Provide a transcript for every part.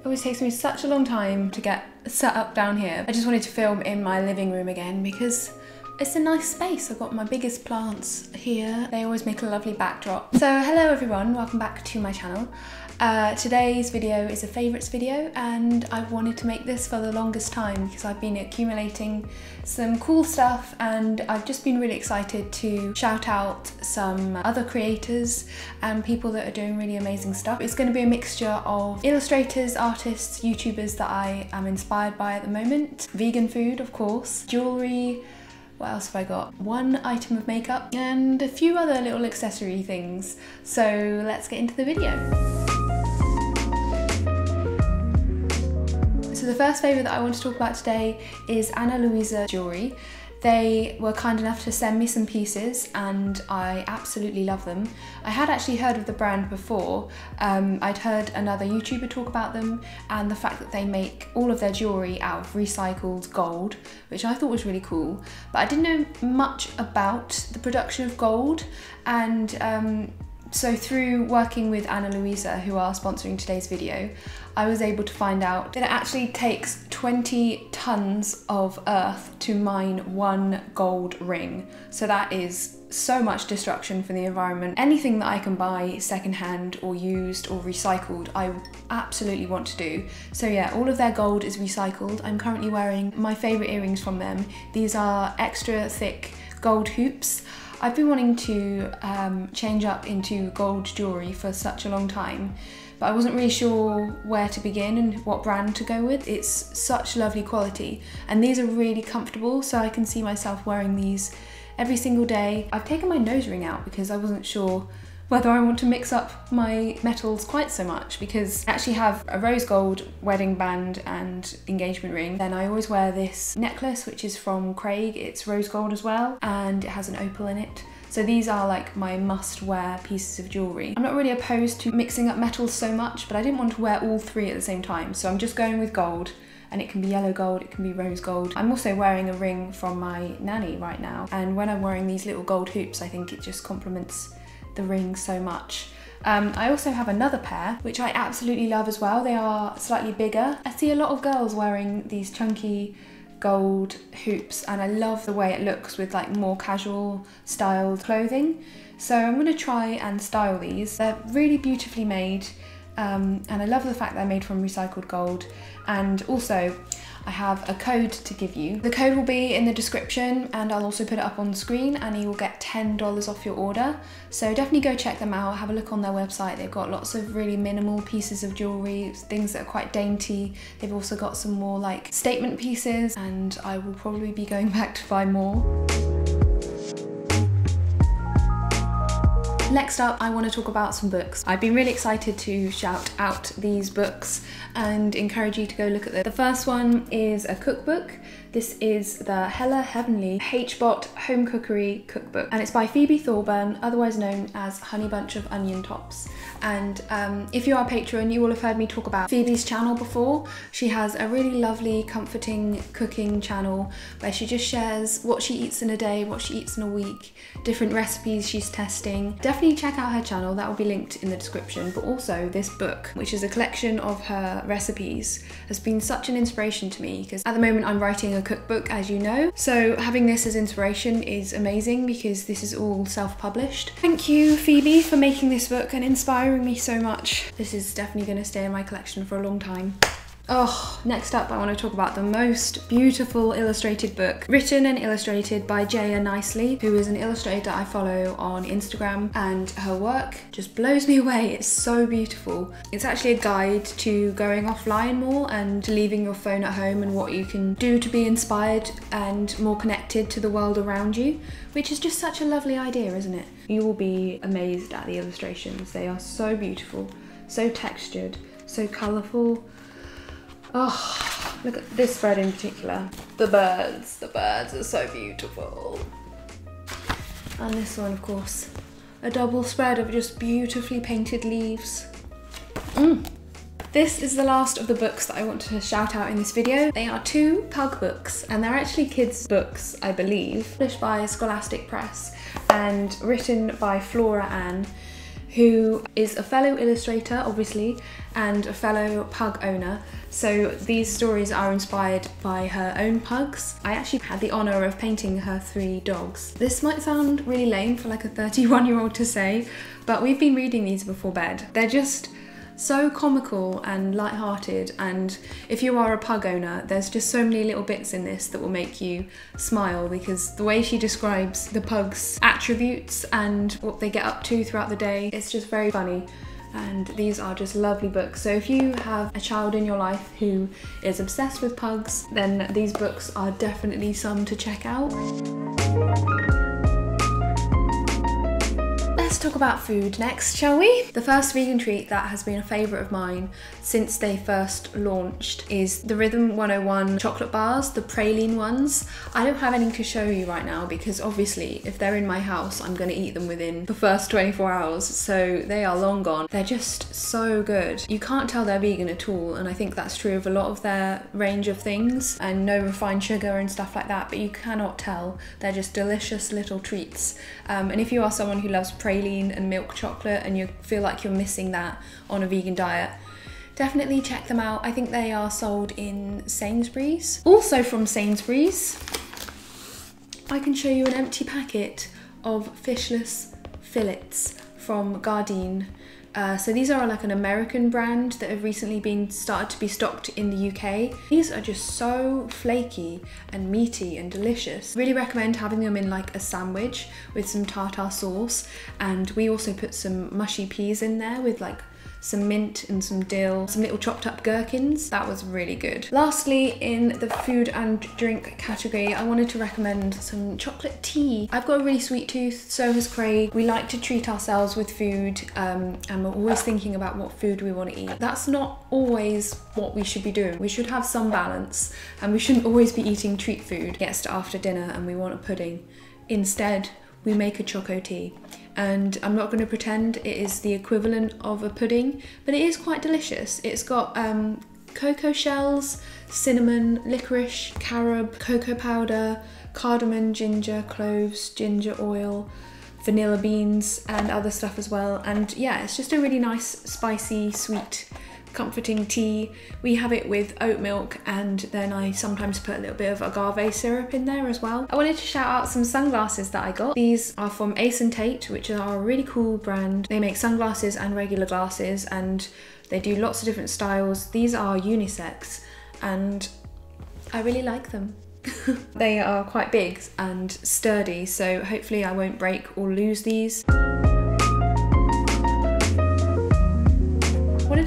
It always takes me such a long time to get set up down here. I just wanted to film in my living room again because it's a nice space. I've got my biggest plants here. They always make a lovely backdrop. So hello everyone, welcome back to my channel. Uh, today's video is a favourites video and I've wanted to make this for the longest time because I've been accumulating some cool stuff and I've just been really excited to shout out some other creators and people that are doing really amazing stuff. It's going to be a mixture of illustrators, artists, YouTubers that I am inspired by at the moment, vegan food of course, jewellery, what else have I got? One item of makeup and a few other little accessory things. So let's get into the video. So the first favourite that I want to talk about today is Ana Luisa Jewellery. They were kind enough to send me some pieces and I absolutely love them. I had actually heard of the brand before. Um, I'd heard another YouTuber talk about them and the fact that they make all of their jewellery out of recycled gold, which I thought was really cool. But I didn't know much about the production of gold and um, so through working with Ana Luisa, who are sponsoring today's video, I was able to find out that it actually takes 20 tons of earth to mine one gold ring. So that is so much destruction for the environment. Anything that I can buy secondhand or used or recycled, I absolutely want to do. So yeah, all of their gold is recycled. I'm currently wearing my favorite earrings from them. These are extra thick gold hoops. I've been wanting to um, change up into gold jewellery for such a long time, but I wasn't really sure where to begin and what brand to go with. It's such lovely quality, and these are really comfortable, so I can see myself wearing these every single day. I've taken my nose ring out because I wasn't sure whether I want to mix up my metals quite so much because I actually have a rose gold wedding band and engagement ring. Then I always wear this necklace which is from Craig, it's rose gold as well and it has an opal in it. So these are like my must wear pieces of jewellery. I'm not really opposed to mixing up metals so much but I didn't want to wear all three at the same time so I'm just going with gold and it can be yellow gold, it can be rose gold. I'm also wearing a ring from my nanny right now and when I'm wearing these little gold hoops I think it just complements the ring so much. Um, I also have another pair, which I absolutely love as well. They are slightly bigger. I see a lot of girls wearing these chunky gold hoops and I love the way it looks with like more casual styled clothing. So I'm gonna try and style these. They're really beautifully made um, and I love the fact they're made from recycled gold and also I have a code to give you. The code will be in the description and I'll also put it up on screen and you will get $10 off your order. So definitely go check them out, have a look on their website. They've got lots of really minimal pieces of jewellery, things that are quite dainty. They've also got some more like statement pieces and I will probably be going back to buy more. Next up, I want to talk about some books. I've been really excited to shout out these books and encourage you to go look at them. The first one is a cookbook. This is the Hella Heavenly HBOT Home Cookery Cookbook and it's by Phoebe Thorburn, otherwise known as Honey Bunch of Onion Tops. And um, if you are a patron, you will have heard me talk about Phoebe's channel before. She has a really lovely, comforting cooking channel where she just shares what she eats in a day, what she eats in a week, different recipes she's testing. Definitely check out her channel, that will be linked in the description. But also this book, which is a collection of her recipes, has been such an inspiration to me because at the moment I'm writing a a cookbook, as you know. So having this as inspiration is amazing because this is all self-published. Thank you, Phoebe, for making this book and inspiring me so much. This is definitely going to stay in my collection for a long time. Oh, next up I want to talk about the most beautiful illustrated book written and illustrated by Jaya Nicely, who is an illustrator I follow on Instagram and her work just blows me away. It's so beautiful. It's actually a guide to going offline more and leaving your phone at home and what you can do to be inspired and more connected to the world around you, which is just such a lovely idea, isn't it? You will be amazed at the illustrations. They are so beautiful, so textured, so colourful, Oh, look at this spread in particular. The birds, the birds are so beautiful. And this one, of course, a double spread of just beautifully painted leaves. Mm. This is the last of the books that I want to shout out in this video. They are two pug books and they're actually kids books, I believe, published by Scholastic Press and written by Flora Ahn who is a fellow illustrator, obviously, and a fellow pug owner. So these stories are inspired by her own pugs. I actually had the honour of painting her three dogs. This might sound really lame for like a 31 year old to say, but we've been reading these before bed. They're just so comical and light-hearted and if you are a pug owner there's just so many little bits in this that will make you smile because the way she describes the pug's attributes and what they get up to throughout the day it's just very funny and these are just lovely books. So if you have a child in your life who is obsessed with pugs, then these books are definitely some to check out. Talk about food next, shall we? The first vegan treat that has been a favourite of mine since they first launched is the Rhythm 108 chocolate bars, the praline ones. I don't have any to show you right now because obviously if they're in my house, I'm gonna eat them within the first 24 hours, so they are long gone. They're just so good. You can't tell they're vegan at all, and I think that's true of a lot of their range of things, and no refined sugar and stuff like that, but you cannot tell. They're just delicious little treats. Um, and if you are someone who loves praline, praline and milk chocolate and you feel like you're missing that on a vegan diet, definitely check them out. I think they are sold in Sainsbury's. Also from Sainsbury's, I can show you an empty packet of fishless fillets from Gardein. Uh, so these are like an American brand that have recently been started to be stocked in the UK. These are just so flaky and meaty and delicious. Really recommend having them in like a sandwich with some tartar sauce. And we also put some mushy peas in there with like some mint and some dill, some little chopped up gherkins. That was really good. Lastly, in the food and drink category, I wanted to recommend some chocolate tea. I've got a really sweet tooth, so has Craig. We like to treat ourselves with food um, and we're always thinking about what food we want to eat. That's not always what we should be doing. We should have some balance and we shouldn't always be eating treat food. Gets to after dinner and we want a pudding. Instead, we make a choco tea. And I'm not going to pretend it is the equivalent of a pudding, but it is quite delicious. It's got um, cocoa shells, cinnamon, licorice, carob, cocoa powder, cardamom, ginger, cloves, ginger oil, vanilla beans, and other stuff as well. And yeah, it's just a really nice, spicy, sweet comforting tea. We have it with oat milk and then I sometimes put a little bit of agave syrup in there as well. I wanted to shout out some sunglasses that I got. These are from Ace and Tate, which are a really cool brand. They make sunglasses and regular glasses and they do lots of different styles. These are unisex and I really like them. they are quite big and sturdy, so hopefully I won't break or lose these.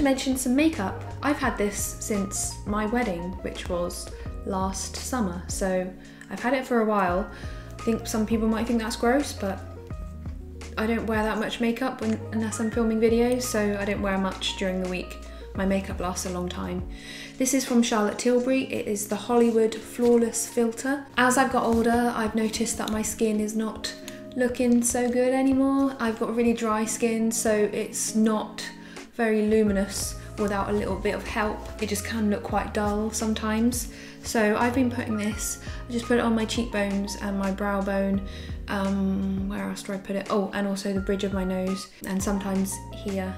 To mention some makeup. I've had this since my wedding, which was last summer, so I've had it for a while. I think some people might think that's gross, but I don't wear that much makeup when, unless I'm filming videos, so I don't wear much during the week. My makeup lasts a long time. This is from Charlotte Tilbury. It is the Hollywood Flawless Filter. As I've got older, I've noticed that my skin is not looking so good anymore. I've got really dry skin, so it's not very luminous without a little bit of help. It just can look quite dull sometimes. So I've been putting this, I just put it on my cheekbones and my brow bone. Um, where else do I put it? Oh, and also the bridge of my nose and sometimes here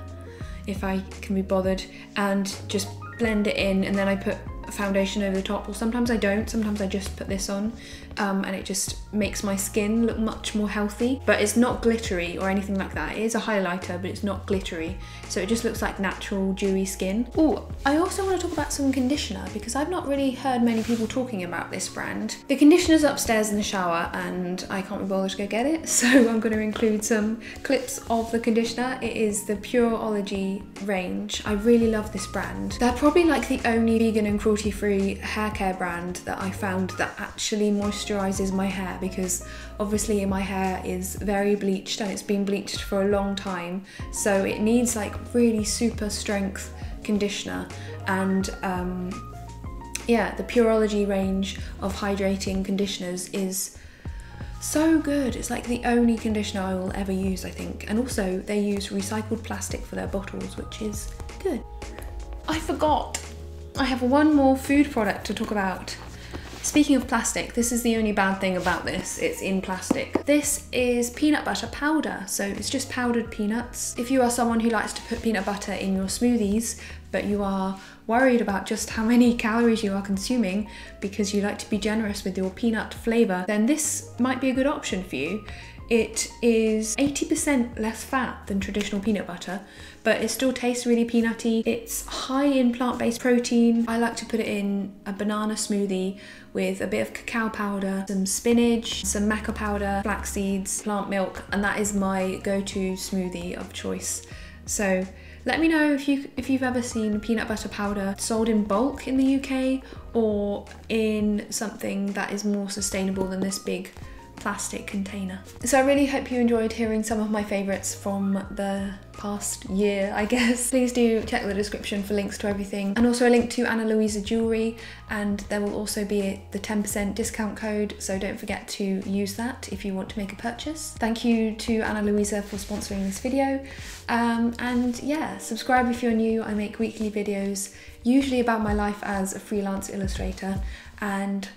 if I can be bothered and just blend it in and then I put foundation over the top or sometimes I don't sometimes I just put this on um, and it just makes my skin look much more healthy. But it's not glittery or anything like that. It is a highlighter but it's not glittery. So it just looks like natural dewy skin. Oh I also want to talk about some conditioner because I've not really heard many people talking about this brand. The conditioner's upstairs in the shower and I can't be bothered to go get it so I'm going to include some clips of the conditioner. It is the Pureology range. I really love this brand. They're probably like the only vegan and cruelty cruelty-free hair care brand that I found that actually moisturizes my hair because obviously my hair is very bleached and it's been bleached for a long time so it needs like really super strength conditioner and um, yeah the Pureology range of hydrating conditioners is so good. It's like the only conditioner I will ever use, I think. And also, they use recycled plastic for their bottles, which is good. I forgot I have one more food product to talk about Speaking of plastic, this is the only bad thing about this. It's in plastic. This is peanut butter powder, so it's just powdered peanuts. If you are someone who likes to put peanut butter in your smoothies, but you are worried about just how many calories you are consuming because you like to be generous with your peanut flavour, then this might be a good option for you. It is 80% less fat than traditional peanut butter, but it still tastes really peanutty. It's high in plant-based protein. I like to put it in a banana smoothie with a bit of cacao powder, some spinach, some maca powder, flax seeds, plant milk, and that is my go-to smoothie of choice. So let me know if you if you've ever seen peanut butter powder sold in bulk in the UK or in something that is more sustainable than this big plastic container. So I really hope you enjoyed hearing some of my favourites from the past year, I guess. Please do check the description for links to everything and also a link to Ana Luisa jewellery and there will also be the 10% discount code so don't forget to use that if you want to make a purchase. Thank you to Ana Luisa for sponsoring this video um, and yeah, subscribe if you're new. I make weekly videos usually about my life as a freelance illustrator and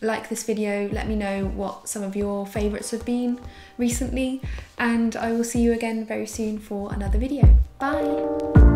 like this video, let me know what some of your favourites have been recently, and I will see you again very soon for another video. Bye!